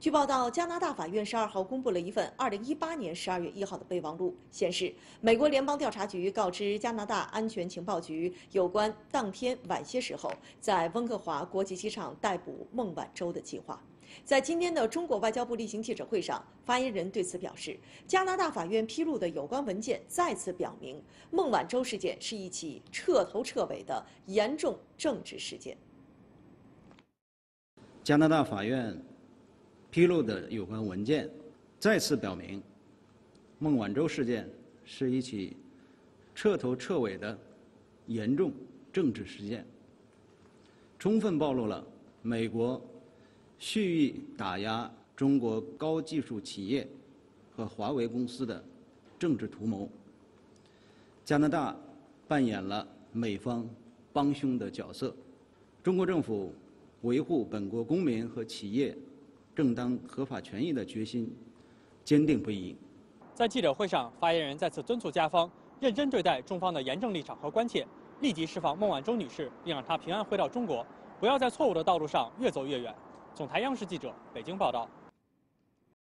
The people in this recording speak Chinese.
据报道，加拿大法院十二号公布了一份二零一八年十二月一号的备忘录，显示美国联邦调查局告知加拿大安全情报局有关当天晚些时候在温哥华国际机场逮捕孟晚舟的计划。在今天的中国外交部例行记者会上，发言人对此表示，加拿大法院披露的有关文件再次表明，孟晚舟事件是一起彻头彻尾的严重政治事件。加拿大法院。披露的有关文件再次表明，孟晚舟事件是一起彻头彻尾的严重政治事件，充分暴露了美国蓄意打压中国高技术企业和华为公司的政治图谋。加拿大扮演了美方帮凶的角色，中国政府维护本国公民和企业。正当合法权益的决心坚定不移。在记者会上，发言人再次敦促加方认真对待中方的严正立场和关切，立即释放孟晚舟女士，并让她平安回到中国，不要在错误的道路上越走越远。总台央视记者北京报道。